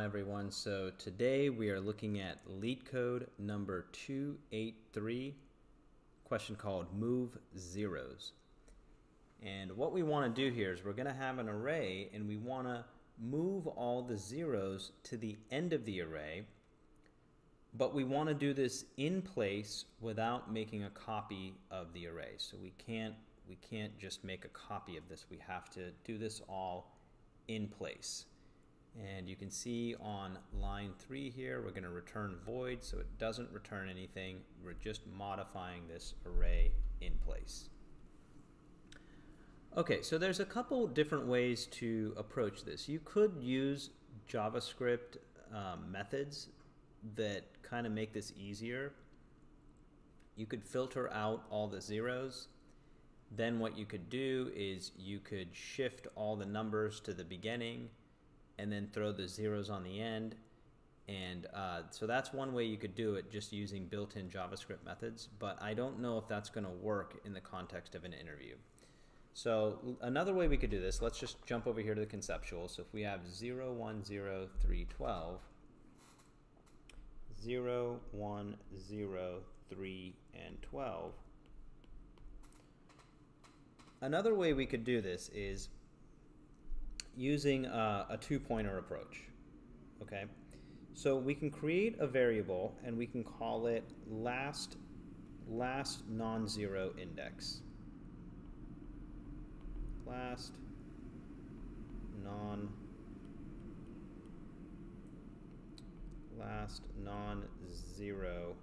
everyone. So today we are looking at LeetCode number 283, question called move zeros. And what we want to do here is we're going to have an array and we want to move all the zeros to the end of the array, but we want to do this in place without making a copy of the array. So we can't we can't just make a copy of this. We have to do this all in place. And you can see on line three here, we're going to return void, so it doesn't return anything. We're just modifying this array in place. Okay, so there's a couple different ways to approach this. You could use JavaScript um, methods that kind of make this easier. You could filter out all the zeros. Then what you could do is you could shift all the numbers to the beginning and then throw the zeros on the end. And uh, so that's one way you could do it just using built-in JavaScript methods, but I don't know if that's going to work in the context of an interview. So another way we could do this, let's just jump over here to the conceptual. So if we have 0, 1, 0, 3, 12, 0, 1, 0, 3, and 12. Another way we could do this is using a, a two-pointer approach. Okay, so we can create a variable and we can call it last last non-zero index. Last non last non-zero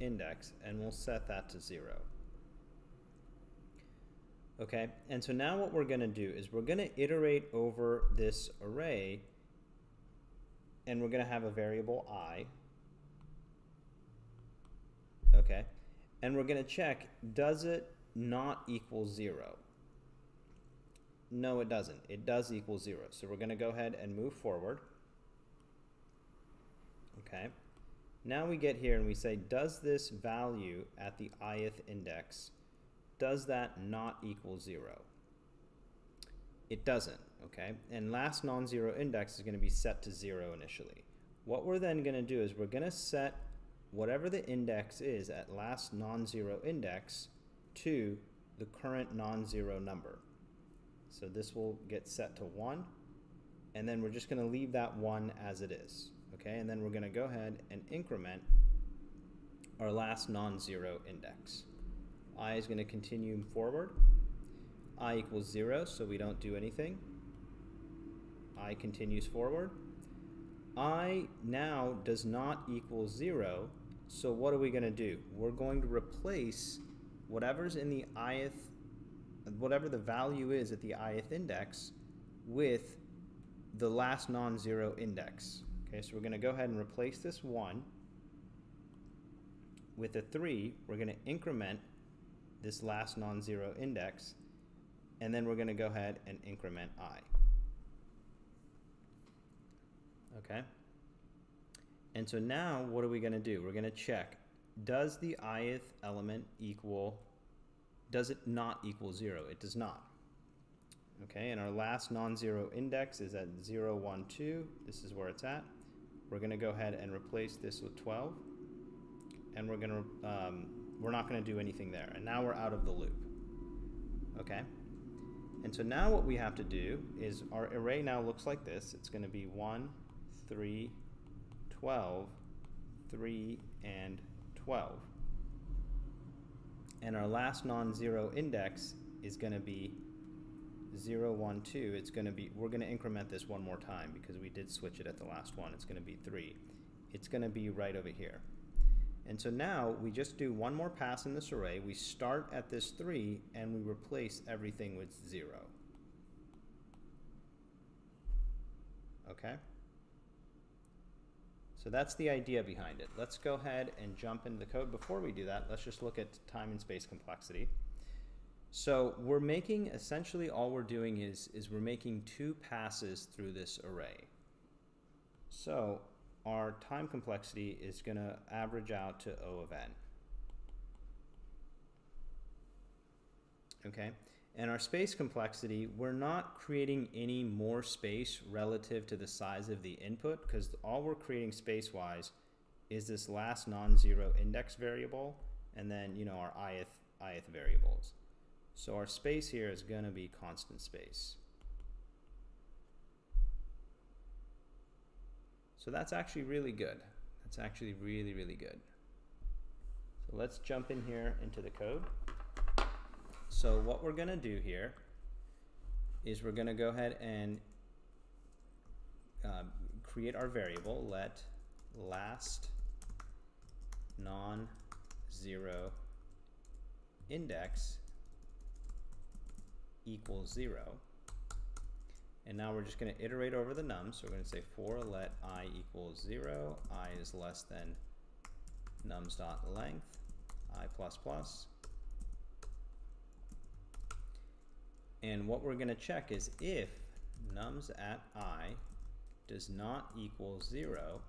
index and we'll set that to zero. Okay, and so now what we're going to do is we're going to iterate over this array and we're going to have a variable i. Okay, and we're going to check does it not equal zero? No, it doesn't. It does equal zero. So we're going to go ahead and move forward. Okay, now we get here and we say does this value at the ith index does that not equal zero? It doesn't, okay? And last non-zero index is going to be set to zero initially. What we're then going to do is we're going to set whatever the index is at last non-zero index to the current non-zero number. So this will get set to 1, and then we're just going to leave that 1 as it is. Okay, and then we're going to go ahead and increment our last non-zero index i is going to continue forward. i equals 0, so we don't do anything. i continues forward. i now does not equal 0, so what are we going to do? We're going to replace whatever's in the ith, whatever the value is at the ith index with the last non-zero index. Okay, so we're going to go ahead and replace this 1 with a 3. We're going to increment this last non-zero index, and then we're going to go ahead and increment i. Okay? And so now what are we going to do? We're going to check, does the ith element equal, does it not equal 0? It does not. Okay, and our last non-zero index is at 0, 1, 2. This is where it's at. We're going to go ahead and replace this with 12. And we're to um, we're not going to do anything there. And now we're out of the loop. Okay? And so now what we have to do is our array now looks like this. It's going to be 1, 3, 12, 3, and 12. And our last non-zero index is going to be 0, 1, 2. It's going to be, we're going to increment this one more time because we did switch it at the last one. It's going to be 3. It's going to be right over here. And so now we just do one more pass in this array. We start at this 3 and we replace everything with 0. Okay? So that's the idea behind it. Let's go ahead and jump into the code. Before we do that, let's just look at time and space complexity. So we're making, essentially all we're doing is, is we're making two passes through this array. So our time complexity is going to average out to O of n. Okay, And our space complexity, we're not creating any more space relative to the size of the input because all we're creating space-wise is this last non-zero index variable and then, you know, our ith, ith variables. So our space here is going to be constant space. So that's actually really good. That's actually really, really good. So let's jump in here into the code. So what we're going to do here is we're going to go ahead and uh, create our variable let last non-zero index equals 0. And now we're just going to iterate over the nums. So we're going to say for let i equals 0, i is less than nums dot length, i plus plus. And what we're going to check is if nums at i does not equal 0,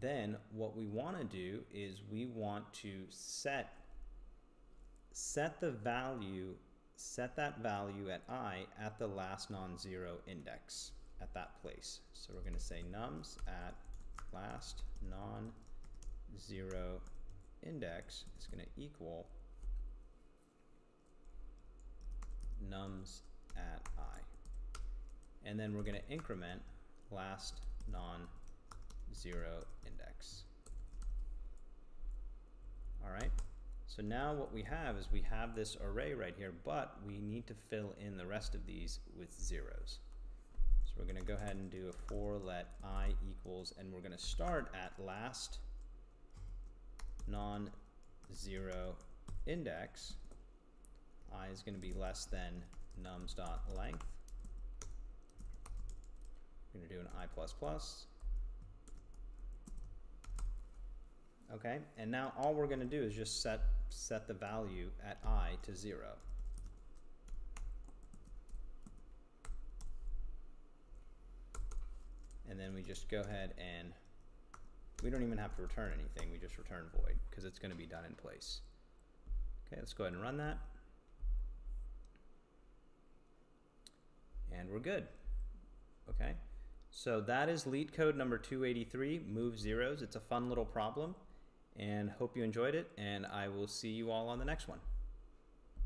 then what we want to do is we want to set set the value set that value at i at the last non-zero index at that place. So we're going to say nums at last non-zero index is going to equal nums at i. And then we're going to increment last non-zero index. All right. So now what we have is we have this array right here, but we need to fill in the rest of these with zeros. So we're going to go ahead and do a for let i equals, and we're going to start at last non-zero index i is going to be less than nums dot length. We're going to do an i plus plus. Okay, and now all we're going to do is just set set the value at i to zero. And then we just go ahead and we don't even have to return anything. We just return void because it's going to be done in place. Okay, let's go ahead and run that. and we're good. Okay, so that is LeetCode number 283, move zeros. It's a fun little problem and hope you enjoyed it and I will see you all on the next one.